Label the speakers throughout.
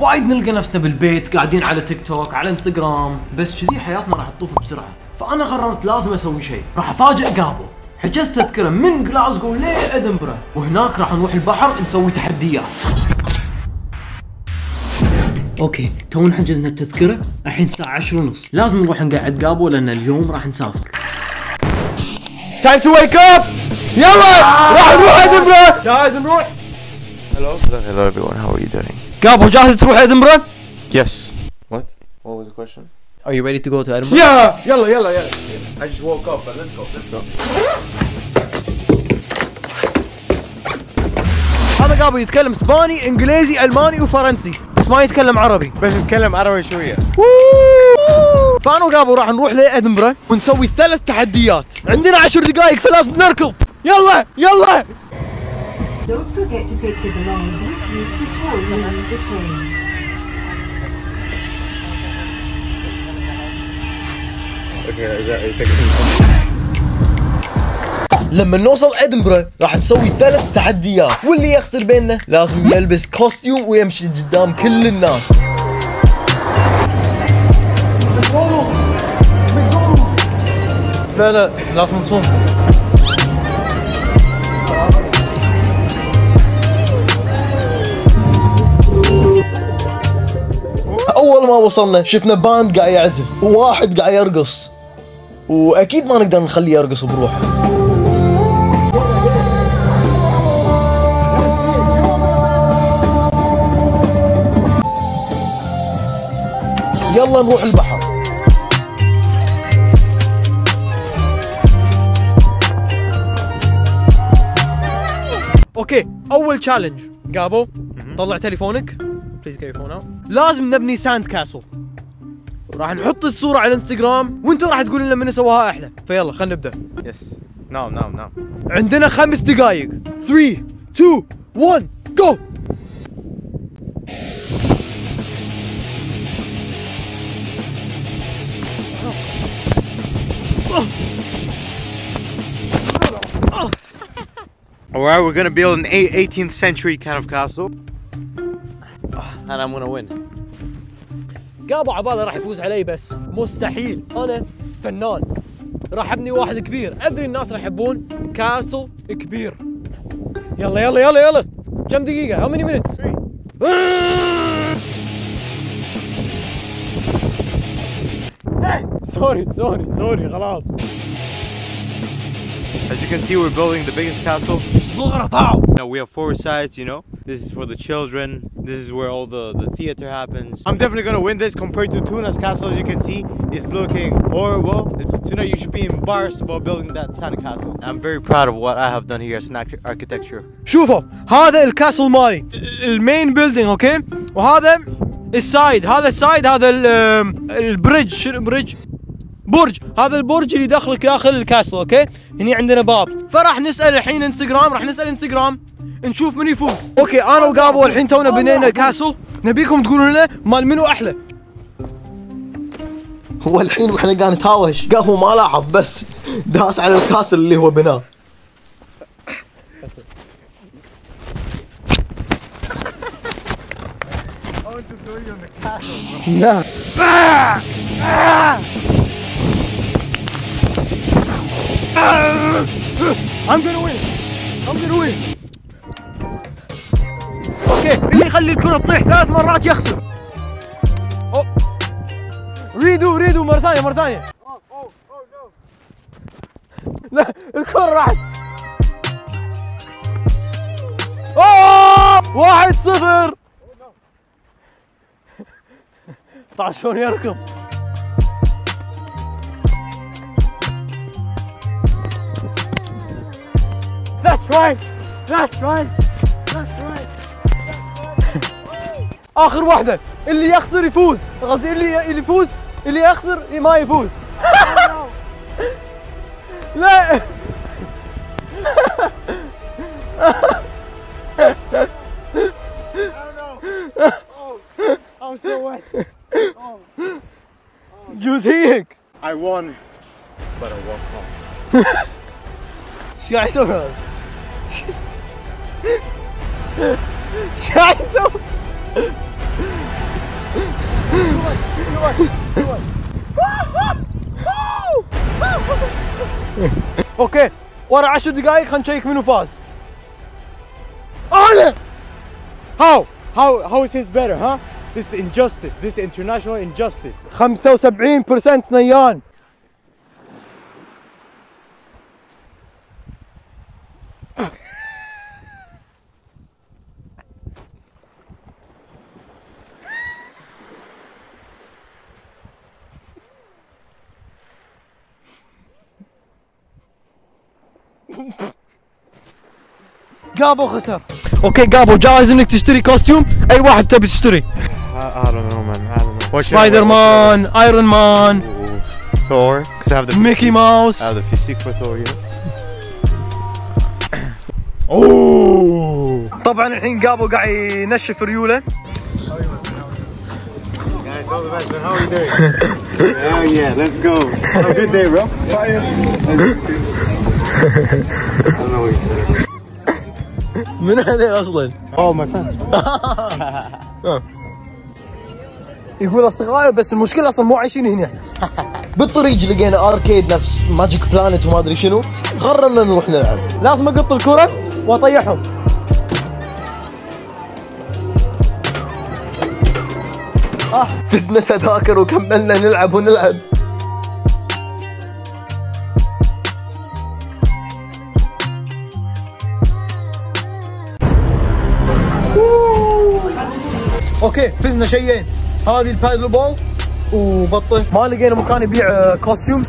Speaker 1: وايد نلقى نفسنا بالبيت قاعدين على تيك توك على انستغرام. بس كذي حياتنا راح تطوف بسرعة. فأنا قررت لازم أسوي شيء. راح أفاجئ جابو حجزت تذكرة من جلاسكو لادنبرا وهناك راح نروح البحر نسوي تحديات. okay تو حجزنا التذكرة. الحين الساعة 10 ونص. لازم نروح نقعد جابو لأن اليوم راح نسافر.
Speaker 2: time to wake up يلا! راح نروح ادنبرا جاهز نروح؟
Speaker 3: Hello. Hello everyone, how are you doing?
Speaker 2: جابو جاهز تروح ادنبرا
Speaker 3: Yes. What? What was the question?
Speaker 1: Are you ready to go to Edinburgh?
Speaker 2: يا يلا يلا يلا I just woke up but let's go let's go
Speaker 1: هذا جابو يتكلم إسباني إنجليزي ألماني وفرنسي بس ما يتكلم عربي
Speaker 2: بس نتكلم عربي شوية
Speaker 1: فأنا وجابو راح نروح لادنبرا ونسوي ثلاث تحديات عندنا عشر دقائق فلازم نركض يلا يلا
Speaker 4: Don't forget to take your belongings with you before you leave the train.
Speaker 3: Okay, is that is that
Speaker 2: لما نوصل ادنبرا راح نسوي ثلاث تحديات. واللي يخسر بيننا؟ لازم يلبس كوستيوم ويمشي قدام كل الناس.
Speaker 1: لا لا لازم نصوم.
Speaker 2: وصلنا شفنا باند قاعد يعزف وواحد قاعد يرقص. وأكيد ما نقدر نخليه يرقص بروحه. يلا نروح البحر.
Speaker 1: okay أول challenge جابو طلع تليفونك. please get your phone out لازم نبني sand castle راح نحط الصورة على الانستغرام وانت راح تقول لنا من سواها أحلى فيلا خلينا نبدأ
Speaker 3: Yes. No, no, no.
Speaker 1: عندنا خمس دقائق 3 2 1 جو
Speaker 3: Alright, we're gonna build an eight- 18th century kind of castle. And I'm gonna win.
Speaker 1: جابو عبالة راح يفوز علي بس مستحيل أنا فنان راح أبني واحد كبير أدري الناس راح يحبون castle كبير يلا يلا يلا يلا كم دقيقة؟ how many minutes؟ sorry sorry sorry خلاص
Speaker 3: As you can see, we're building the biggest castle. know, we have four sides, you know. This is for the children. This is where all the, the theater happens. I'm definitely gonna win this compared to Tuna's castle, as you can see. It's looking horrible. Tuna, you should be embarrassed about building that sand castle. I'm very proud of what I have done here as an arch- architecture.
Speaker 1: شوفوا هذا الكاسل مالي المين بيلدينج اوكي وهذا السايد هذا السايد هذا ال- آم، البريدج شنو بريدج برج هذا البرج اللي داخلك داخل الكاسل اوكي هني عندنا باب فراح نسال الحين انستغرام راح نسال انستغرام نشوف من يفوز. okay أنا وجابو الحين تونا بنينا castle. نبيكم تقولون لنا مال منو أحلى؟
Speaker 2: هو الحين وإحنا قاعد نتهاوش. هو ما لاحظ بس. داس على ال castle اللي هو بناه.
Speaker 1: I'm gonna win. I'm gonna win. يخلي الكرة تطيح ثلاث مرات يخسر أوه. ريدو ريدو مرة ثانية مرة ثانية لا الكرة راحت أوه واحد صفر طبعا شلون يركض That's right. That's right. آخر واحدة اللي يخسر يفوز قصدي اللي اللي يفوز اللي يخسر ما يفوز لا
Speaker 2: I'm so wet.
Speaker 1: جوز هيك
Speaker 3: I won, but I walked home.
Speaker 1: شو قاعد يسوي هذا؟ شو قاعد يسوي؟ اوكي ورا 10 دقائق خلينا نشيك منو فاز انا
Speaker 3: How? How? How is his better, huh? This is injustice. This is international injustice.
Speaker 1: 75% نيان جابو خسر okay جابو جاهز انك تشتري costume اي واحد تبي تشتري سبايدر مان ايرون مان
Speaker 3: ثور
Speaker 1: ميكي ماوس طبعا الحين جابو قاعد ينشف ريوله.
Speaker 3: How are you doing? Hell yeah, let's go. Have a good day, bro. Fire.
Speaker 1: من هذين أصلا؟
Speaker 3: Oh, my friend.
Speaker 1: يقول أصدقائي بس المشكلة أصلا مو عايشين هنا.
Speaker 2: بالطريق لقينا arcade نفس ماجيك بلانت وما أدري شنو. قررنا نروح نلعب.
Speaker 1: لازم أقط الكرة وأطيحهم.
Speaker 2: فزنا تذاكر وكملنا نلعب ونلعب.
Speaker 1: okay فزنا شيئين هذه ال paddle ball وبطه ما لقينا مكان يبيع آه، costumes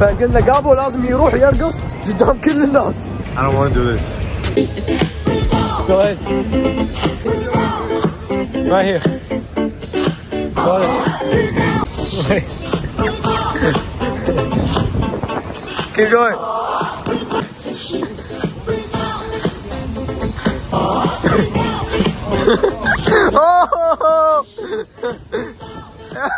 Speaker 1: فقلنا جابو لازم يروح يرقص قدام كل الناس
Speaker 3: I don't want to do this.
Speaker 1: Go ahead. Right here. Go ahead. Keep going.